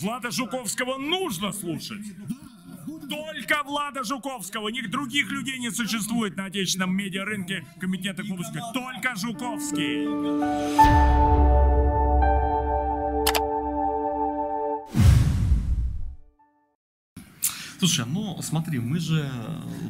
Влада Жуковского нужно слушать. Только Влада Жуковского, них других людей не существует на отечественном медиарынке комитета выпуска. Только Жуковский. Слушай, ну смотри, мы же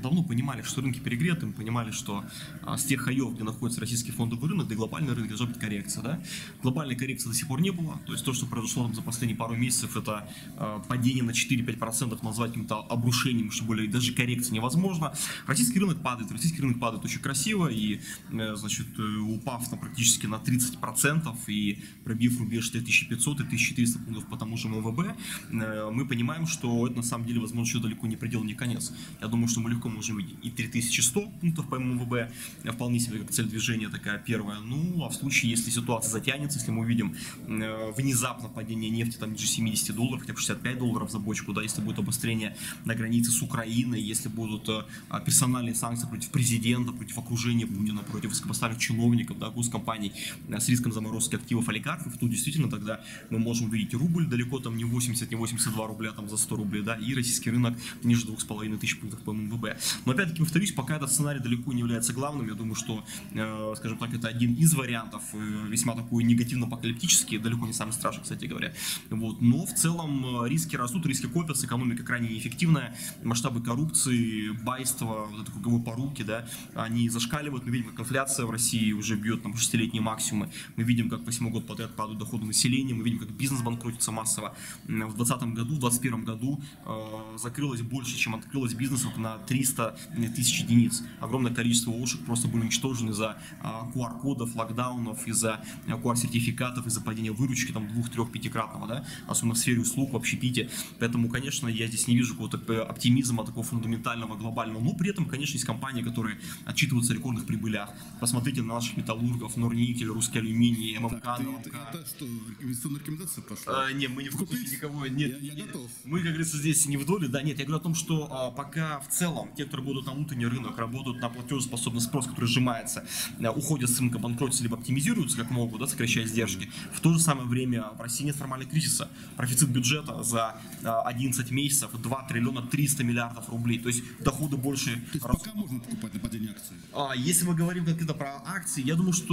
давно понимали, что рынки перегреты, мы понимали, что а, с тех хаев, где находится российский фондовый рынок, да и глобальный рынок, должна быть коррекция, да? Глобальной коррекции до сих пор не было, то есть то, что произошло там за последние пару месяцев, это а, падение на 4-5% назвать каким-то обрушением, что более даже коррекции невозможно. Российский рынок падает, российский рынок падает очень красиво, и, э, значит, э, упав на практически на 30% и пробив рубеж 3500 и 1400 пунктов по тому же МВБ, э, мы понимаем, что это на самом деле, возможно, еще далеко не предел, не конец. Я думаю, что мы легко можем видеть и 3100 пунктов по МВБ, вполне себе как цель движения такая первая. Ну, а в случае, если ситуация затянется, если мы увидим э, внезапно падение нефти там ниже 70 долларов, хотя бы 65 долларов за бочку, да, если будет обострение на границе с Украиной, если будут э, персональные санкции против президента, против окружения Путина, против высокопоставленных чиновников, да, госкомпаний э, с риском заморозки активов олигархов, то действительно тогда мы можем увидеть рубль далеко там не 80, не 82 рубля там за 100 рублей, да, и российский рынок ниже 2,5 тысяч пунктов по МВБ. Но опять-таки повторюсь, пока этот сценарий далеко не является главным, я думаю, что, э, скажем так, это один из вариантов, э, весьма такой негативно-апокалиптический, далеко не самый страшный, кстати говоря. Вот. Но в целом э, риски растут, риски копятся, экономика крайне неэффективная, масштабы коррупции, байства, вот это круговой поруки, да, они зашкаливают, мы видим, как инфляция в России уже бьет там шестилетние максимумы, мы видим, как восьмой год подряд падают доходы населения, мы видим, как бизнес банкротится массово. В 2020 году, в 2021 году э, закрылось больше, чем открылось бизнесов на 300 тысяч единиц. Огромное количество ушек просто были уничтожены из-за а, QR-кодов, локдаунов, из-за а, QR-сертификатов, из-за падения выручки там двух, трех, пятикратного, да, особенно в сфере услуг, в общепите. Поэтому, конечно, я здесь не вижу какого-то э, оптимизма такого фундаментального, глобального. Но при этом, конечно, есть компании, которые отчитываются о рекордных прибылях. Посмотрите на наших металлургов, Норникель, Русский алюминий, ММК, Так, ты, НЛК. это, это что, инвестиционная рекомендация пошла? А, не, мы не в курсе Купить? никого. Нет, Я- я готов. Мы, как говорится, здесь не в доле. Да, нет, я говорю о том, что а, пока в целом те, кто работают на внутренний рынок, работают на платежеспособный спрос, который сжимается, а, уходят с рынка, банкротятся, либо оптимизируются, как могут, да, сокращая издержки. В то же самое время в России нет формального кризиса. Профицит бюджета за а, 11 месяцев 2 триллиона 300 миллиардов рублей. То есть доходы больше То есть растут. пока можно покупать на падение акций? А, если мы говорим конкретно про акции, я думаю, что...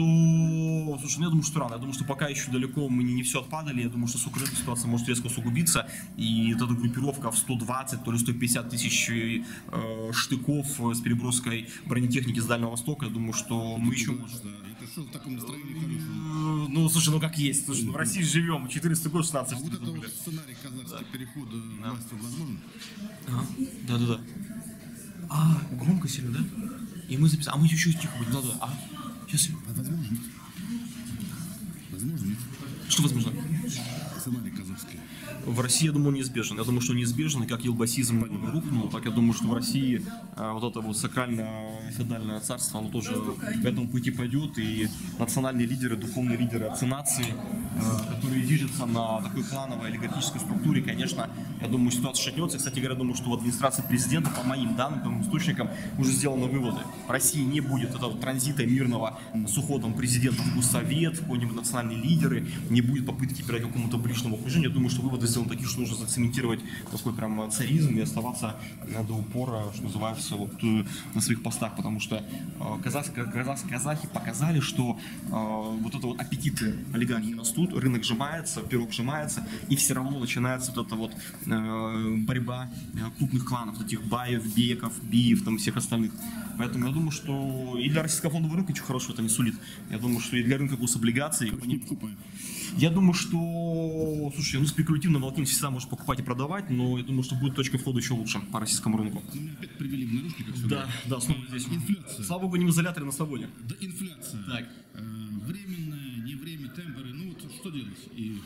Слушай, ну я думаю, что рано. Я думаю, что пока еще далеко мы не, не все отпадали. Я думаю, что с Украиной ситуация может резко усугубиться. И вот эта группировка в 120, то ли 150 тысяч э, штыков с переброской бронетехники с Дальнего Востока, я думаю, что мы еще. Да, пришел в таком настроении хорошем. Э, Ну, слушай, ну как есть. Слушай, ну в России живем, 14 год, 16 А вот это вот сценарий казахский перехода власти возможен? Ага, Да-да-да. А, громко сильно, да? И мы записали. А мы чуть-чуть тихо будем. Да-да. А, сейчас. А возможно? Возможно? Что возможно? Сценарий казахский. В России, я думаю, неизбежен. Я думаю, что неизбежен, и как елбасизм рухнул, так я думаю, что в России а, вот это вот сакральное феодальное царство, оно тоже по этому пути пойдет, и национальные лидеры, духовные лидеры отцы нации, а, которые движутся на такой клановой олигархической структуре, конечно, я думаю, ситуация шатнется. Кстати говоря, думаю, что в администрации президента, по моим данным, по моим источникам, уже сделаны выводы. В России не будет этого транзита мирного с уходом президента в Госсовет, в какой-нибудь национальные лидеры, не будет попытки передать какому-то ближнему окружению. Я думаю, что выводы сделаны такие, что нужно зацементировать такой прям царизм и оставаться до упора, что называется, вот э, на своих постах, потому что э, казах- казах- казахи показали, что э, вот это вот аппетиты олигархии растут, рынок сжимается, пирог сжимается, и все равно начинается вот эта вот борьба крупных кланов, этих баев, беков, биев, там всех остальных. Поэтому я думаю, что и для российского фондового рынка ничего хорошего это не сулит. Я думаю, что и для рынка гособлигаций, Не покупаем. Я думаю, что, слушай, ну спекулятивно волокин всегда может покупать и продавать, но я думаю, что будет точка входа еще лучше по российскому рынку. Меня опять привели в наручниках сюда. Да, да, снова здесь. Инфляция. Слава богу, не в изоляторе на свободе. Да, инфляция. Так. Э, временная, не время, темперы. Что делать? И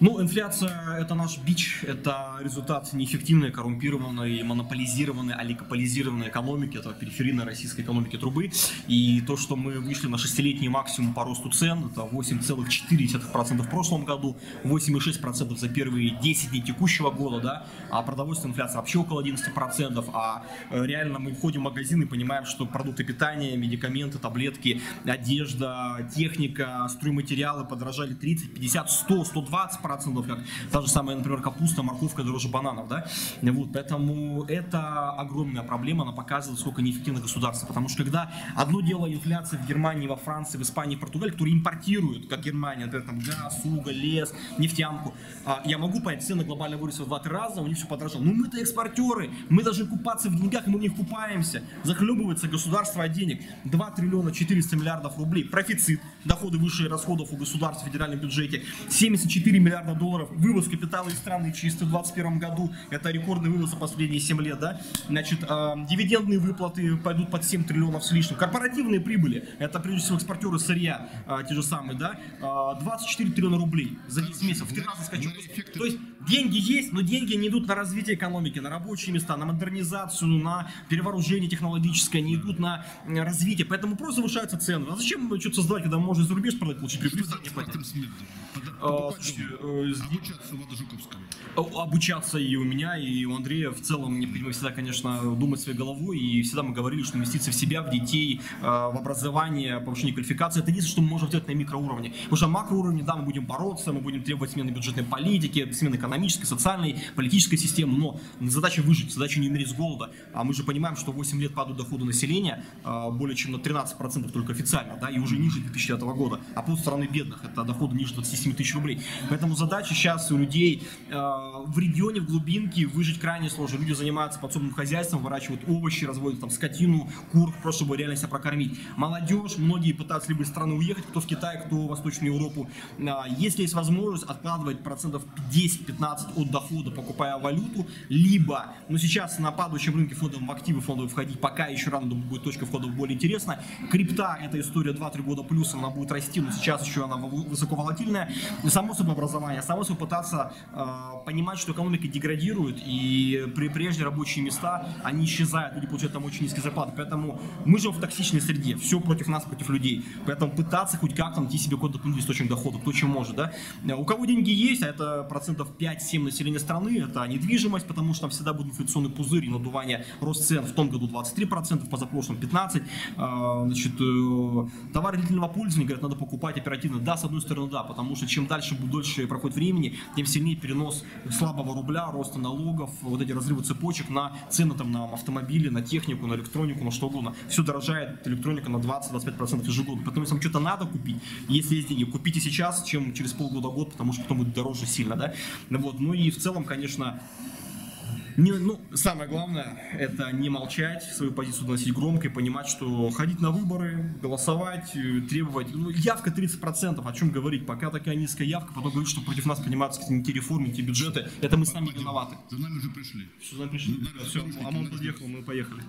Ну, инфляция – это наш бич, это результат неэффективной, коррумпированной, монополизированной, олигополизированной экономики, это периферийной российской экономики трубы. И то, что мы вышли на шестилетний максимум по росту цен, это 8,4% в прошлом году, 8,6% за первые 10 дней текущего года, да, а продовольственная инфляция вообще около 11%, а э, реально мы входим в магазин и понимаем, что продукты питания, медикаменты, таблетки, одежда, техника, стройматериалы подорожали 30, 50, 100, 120 процентов, как та же самая, например, капуста, морковка дороже бананов, да? Вот, поэтому это огромная проблема, она показывает, сколько неэффективно государство, потому что когда одно дело инфляция в Германии, во Франции, в Испании, в Португалии, которые импортируют, как Германия, например, там газ, уголь, лес, нефтянку, а, я могу понять, цены глобально выросли в два-три раза, у них все подорожало. Ну мы-то экспортеры, мы должны купаться в деньгах, мы в них купаемся. Захлебывается государство от денег. 2 триллиона 400 миллиардов рублей, профицит, доходы выше расходов у государства в федеральном бюджете, 74 миллиарда долларов, вывоз капитала из страны чисто в 2021 году, это рекордный вывоз за последние 7 лет, да, значит, э, дивидендные выплаты пойдут под 7 триллионов с лишним, корпоративные прибыли, это прежде всего экспортеры сырья, э, те же самые, да, э, 24 триллиона рублей за 10 месяцев, в 3 раза скачок. То есть деньги есть, но деньги не идут на развитие экономики, на рабочие места, на модернизацию, на перевооружение технологическое, не идут на развитие, поэтому просто завышаются цены. А зачем что-то создавать, когда можно за рубеж продать, получить прибыль? Под- А, слушайте, дом, э, обучаться у Влада Жуковского. Обучаться и у меня, и у Андрея в целом необходимо всегда, конечно, думать своей головой, и всегда мы говорили, что инвестиции в себя, в детей, э, в образование, повышение квалификации, это единственное, что мы можем делать на микроуровне. Потому что на макроуровне, да, мы будем бороться, мы будем требовать смены бюджетной политики, смены экономической, социальной, политической системы, но задача выжить, задача не умереть с голода. А мы же понимаем, что 8 лет падают доходы населения, э, более чем на 13% только официально, да, и уже ниже 2009 года. А пол страны бедных, это доходы ниже 27 тысяч рублей. Поэтому задача сейчас у людей э, в регионе, в глубинке выжить крайне сложно. Люди занимаются подсобным хозяйством, выращивают овощи, разводят там скотину, кур, просто чтобы реально себя прокормить. Молодежь, многие пытаются либо из страны уехать, кто в Китай, кто в Восточную Европу. А, Если есть возможность откладывать процентов 10-15 от дохода, покупая валюту, либо, ну сейчас на падающем рынке фондовым активы фондовые входить пока еще рано, думаю, будет точка входа более интересна. Крипта, эта история 2-3 года плюс, она будет расти, но сейчас еще она вы- высоковолатильная. И само собой образование, само собой пытаться э, понимать, что экономика деградирует, и при прежние рабочие места, они исчезают, люди получают там очень низкие зарплаты. Поэтому мы живем в токсичной среде, все против нас, против людей. Поэтому пытаться хоть как-то найти себе какой-то дополнительный источник дохода, кто чем может, да. Э, У кого деньги есть, а это процентов 5-7 населения страны, это недвижимость, потому что там всегда будет инфляционный пузырь надувание, рост цен в том году 23%, в позапрошлом 15%. А, Значит, э, товары длительного пользования, говорят, надо покупать оперативно. Да, с одной стороны, да, потому что чем дальше, дольше проходит времени, тем сильнее перенос слабого рубля, роста налогов, вот эти разрывы цепочек на цены там на автомобили, на технику, на электронику, на что угодно. Все дорожает электроника на 20-25% ежегодно. Поэтому, если вам что-то надо купить, если есть деньги, купите сейчас, чем через полгода-год, потому что потом будет дороже сильно, да. Вот. Ну и в целом, конечно, не, ну, самое главное, это не молчать, свою позицию доносить громко и понимать, что ходить на выборы, голосовать, э, требовать. Ну, явка 30%, о чем говорить? Пока такая низкая явка, потом говорить, что против нас принимаются какие-то реформы, те бюджеты. Это мы сами виноваты. За нами уже пришли. Все, пришли? Ну, да, Все, наручники, а подъехал, мы поехали.